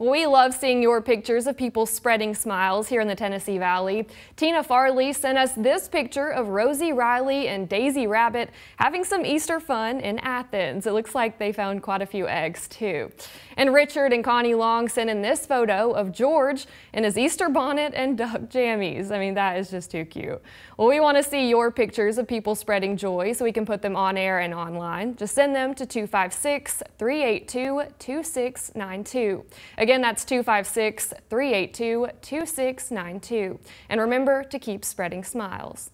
We love seeing your pictures of people spreading smiles here in the Tennessee Valley. Tina Farley sent us this picture of Rosie Riley and Daisy Rabbit having some Easter fun in Athens. It looks like they found quite a few eggs too. And Richard and Connie Long sent in this photo of George in his Easter bonnet and duck jammies. I mean, that is just too cute. Well, we want to see your pictures of people spreading joy so we can put them on air and online. Just send them to 256 382 2692. Again, that's 256 382 2692. And remember to keep spreading smiles.